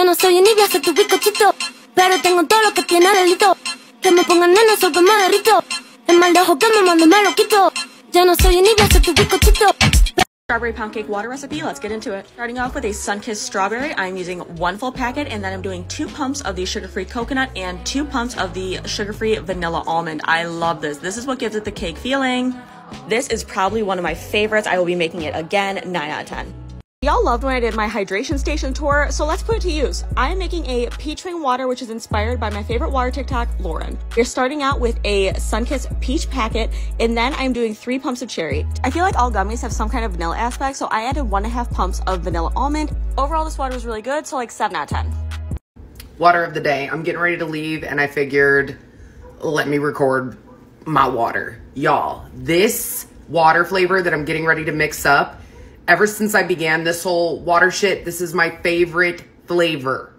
Yo no soy envidia, soy tu bizcochito. Pero tengo todo lo que tiene delito. Que me pongan en eso que me derrito. El mal de ojo que me mando me lo quito. Yo no soy envidia, soy tu bizcochito. Strawberry pound cake water recipe. Let's get into it. Starting off with a Sunkist strawberry, I'm using one full packet and then I'm doing two pumps of the sugar-free coconut and two pumps of the sugar-free vanilla almond. I love this. This is what gives it the cake feeling. This is probably one of my favorites. I will be making it again, 9 out of 10. Y'all loved when I did my hydration station tour, so let's put it to use. I am making a peach ring water, which is inspired by my favorite water TikTok, Lauren. You're starting out with a Sunkist peach packet, and then I'm doing three pumps of cherry. I feel like all gummies have some kind of vanilla aspect, so I added one and a half pumps of vanilla almond. Overall, this water was really good, so like 7 out of 10. Water of the day. I'm getting ready to leave, and I figured, let me record my water. Y'all, this water flavor that I'm getting ready to mix up ever since I began this whole water shit, this is my favorite flavor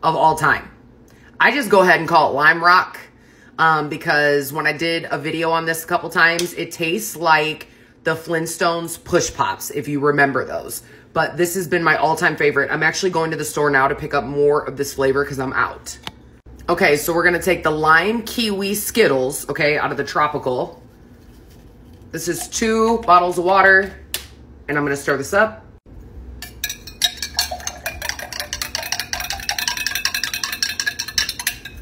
of all time. I just go ahead and call it Lime Rock um, because when I did a video on this a couple times, it tastes like the Flintstones Push Pops, if you remember those. But this has been my all-time favorite. I'm actually going to the store now to pick up more of this flavor because I'm out. Okay, so we're going to take the Lime Kiwi Skittles, okay, out of the Tropical. This is two bottles of water, and I'm gonna stir this up.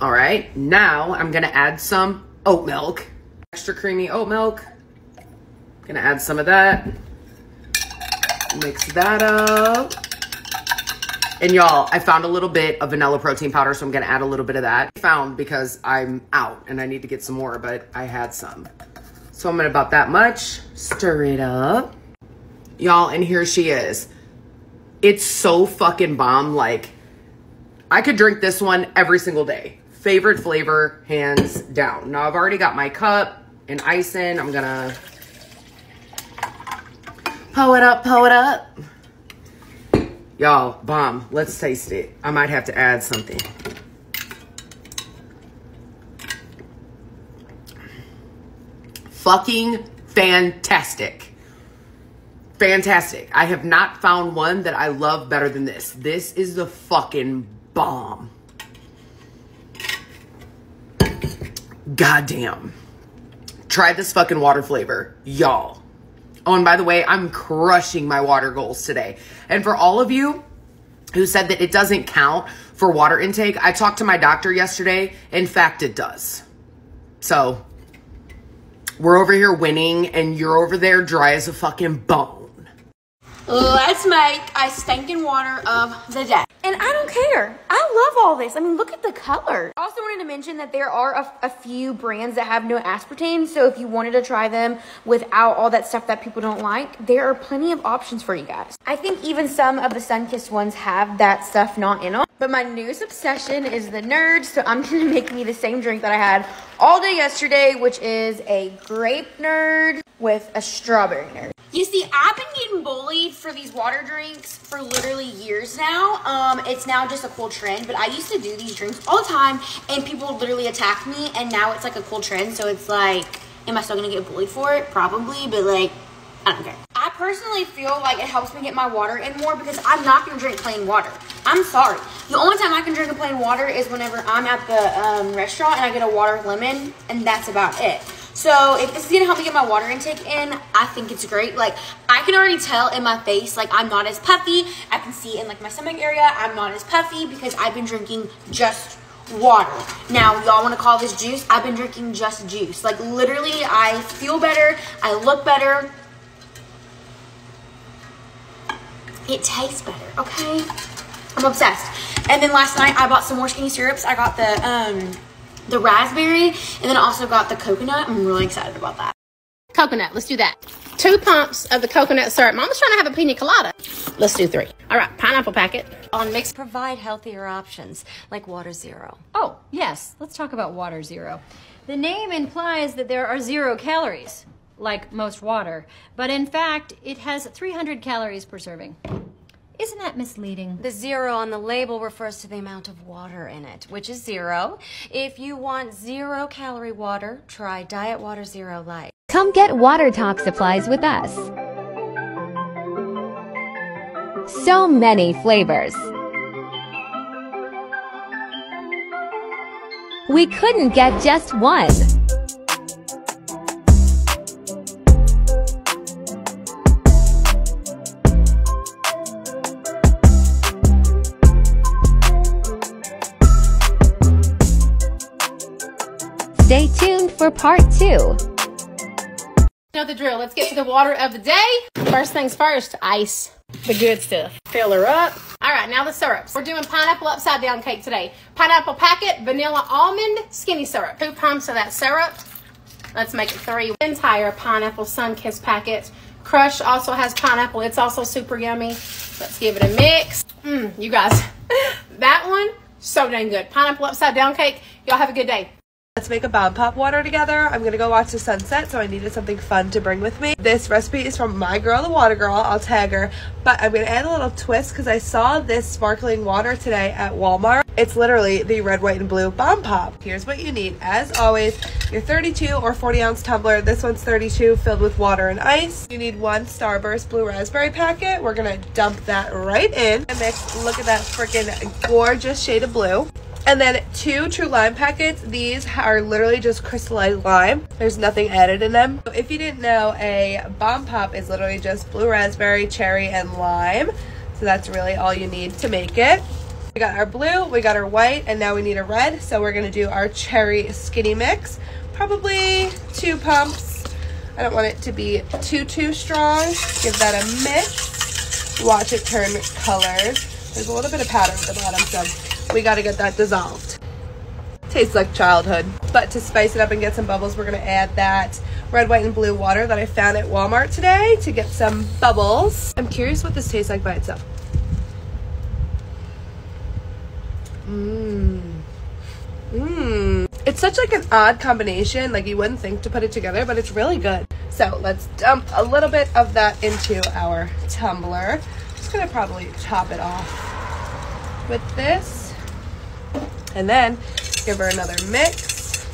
All right, now I'm gonna add some oat milk. Extra creamy oat milk. Gonna add some of that. Mix that up. And y'all, I found a little bit of vanilla protein powder, so I'm gonna add a little bit of that. Found because I'm out and I need to get some more, but I had some. So I'm gonna about that much. Stir it up y'all, and here she is. It's so fucking bomb. Like, I could drink this one every single day. Favorite flavor, hands down. Now, I've already got my cup and ice in. I'm gonna pull it up, pull it up. Y'all, bomb. Let's taste it. I might have to add something. Fucking fantastic fantastic. I have not found one that I love better than this. This is the fucking bomb. Goddamn. Try this fucking water flavor, y'all. Oh, and by the way, I'm crushing my water goals today. And for all of you who said that it doesn't count for water intake, I talked to my doctor yesterday. In fact, it does. So, we're over here winning, and you're over there dry as a fucking bone. Let's make a stinking water of the day. And I don't care. I love all this. I mean, look at the color. I also wanted to mention that there are a, a, few brands that have no aspartame. So if you wanted to try them without all that stuff that people don't like, there are plenty of options for you guys. I think even some of the Sunkist ones have that stuff not in them. But my newest obsession is the Nerd. So I'm to make me the same drink that I had all day yesterday, which is a grape Nerd with a strawberry Nerd. You see, I've been getting bullied for these water drinks for literally years now. Um, it's now just a cool trend, but I used to do these drinks all the time, and people would literally attack me, and now it's like a cool trend. So it's like, am I still gonna get bullied for it? Probably, but like, I don't care. Personally feel like it helps me get my water in more because I'm not gonna drink plain water. I'm sorry. The only time I can drink a plain water is whenever I'm at the um, restaurant and I get a water lemon, and that's about it. So if this is gonna help me get my water intake in, I think it's great. Like I can already tell in my face, like I'm not as puffy. I can see in like my stomach area, I'm not as puffy because I've been drinking just water. Now, y'all wanna call this juice? I've been drinking just juice. Like literally, I feel better, I look better. It tastes better, okay? I'm obsessed. And then last night I bought some more skinny syrups. I got the um the raspberry, and then I also got the coconut. I'm really excited about that. Coconut, let's do that. Two pumps of the coconut syrup. Mama's trying to have a pina colada. Let's do three. All right, pineapple packet. On mix, provide healthier options like Water Zero. Oh, yes, let's talk about Water Zero. The name implies that there are zero calories, like most water, but in fact, it has 300 calories per serving. Isn't that misleading? The zero on the label refers to the amount of water in it, which is zero. If you want zero calorie water, try Diet Water Zero Light. Come get WaterTok supplies with us. So many flavors. We couldn't get just one. For part two. You know the drill. Let's get to the water of the day. First things first, ice. The good stuff. Fill her up. All right, now the syrups. We're doing pineapple upside down cake today. Pineapple packet, vanilla almond, skinny syrup. Two pumps of that syrup. Let's make it three. Entire pineapple Sunkist packet. Crush also has pineapple. It's also super yummy. Let's give it a mix. Mmm, you guys, that one, so dang good. Pineapple upside down cake. Y'all have a good day. Let's make a bomb pop water together. I'm gonna go watch the sunset, so I needed something fun to bring with me. This recipe is from my girl, the water girl. I'll tag her, but I'm gonna add a little twist because I saw this sparkling water today at Walmart. It's literally the red, white, and blue bomb pop. Here's what you need. As always, your 32 or 40 ounce tumbler. This one's 32, filled with water and ice. You need one Starburst blue raspberry packet. We're gonna dump that right in and mix. Look at that freaking gorgeous shade of blue. And then two True Lime packets. These are literally just crystallized lime. There's nothing added in them. If you didn't know, a Bomb Pop is literally just blue raspberry, cherry, and lime. So that's really all you need to make it. We got our blue, we got our white, and now we need a red. So we're gonna do our cherry skinny mix. Probably two pumps. I don't want it to be too, too strong. Give that a mix. Watch it turn colors. There's a little bit of powder at the bottom, so we got to get that dissolved. Tastes like childhood. But to spice it up and get some bubbles, we're to add that red, white, and blue water that I found at Walmart today to get some bubbles. I'm curious what this tastes like by itself. Mmm. Mmm. It's such like an odd combination. Like you wouldn't think to put it together, but it's really good. So let's dump a little bit of that into our tumbler. Just gonna probably top it off with this. And then give her another mix.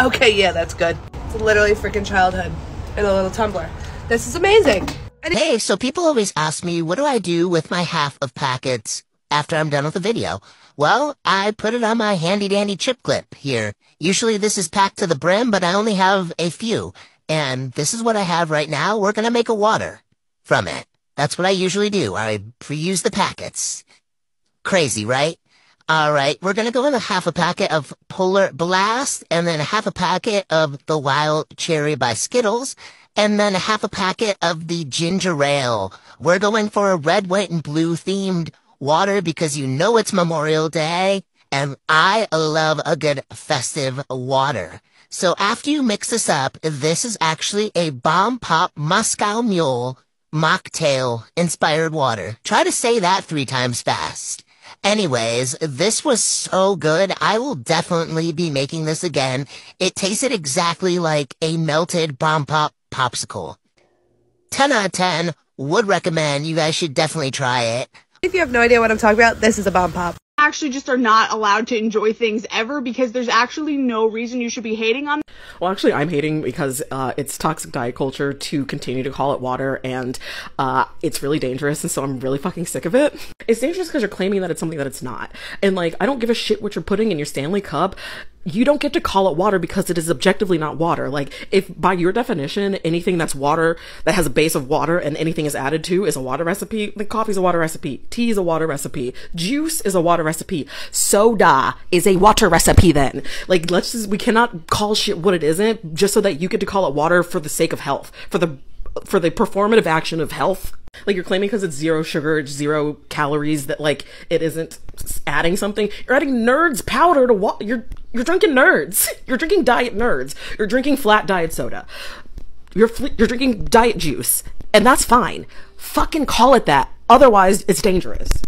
Okay, yeah, that's good. It's literally freaking childhood in a little tumbler. This is amazing. Hey, so people always ask me, what do I do with my half of packets after I'm done with the video? Well, I put it on my handy dandy chip clip here. Usually this is packed to the brim, but I only have a few. And this is what I have right now. We're gonna make a water from it. That's what I usually do. I reuse the packets. Crazy, right? Alright, we're gonna go in a half a packet of Polar Blast, and then a half a packet of the Wild Cherry by Skittles, and then a half a packet of the Ginger Ale. We're going for a red, white, and blue themed water because you know it's Memorial Day, and I love a good festive water. So after you mix this up, this is actually a Bomb Pop Moscow Mule mocktail inspired water. Try to say that three times fast. Anyways, this was so good. I will definitely be making this again. It tasted exactly like a melted bomb pop popsicle. 10 out of 10. Would recommend. You guys should definitely try it. If you have no idea what I'm talking about, this is a bomb pop. Actually just are not allowed to enjoy things ever because there's actually no reason you should be hating on Well, actually, I'm hating because uh, it's toxic diet culture to continue to call it water, and uh, it's really dangerous, and so I'm really fucking sick of it. It's dangerous because you're claiming that it's something that it's not. And, like, I don't give a shit what you're putting in your Stanley Cup. You don't get to call it water because it is objectively not water. Like, if by your definition, anything that's water, that has a base of water, and anything is added to is a water recipe, then coffee's a water recipe, tea is a water recipe, juice is a water recipe, soda is a water recipe then. Like, let's just, we cannot call shit what it isn't just so that you get to call it water for the sake of health, for the for the performative action of health. Like you're claiming because it's zero sugar, it's zero calories that like it isn't adding something. You're adding nerds powder to what? You're you're drinking nerds. You're drinking diet nerds. You're drinking flat diet soda. You're you're drinking diet juice, and that's fine. Fucking call it that. Otherwise, it's dangerous.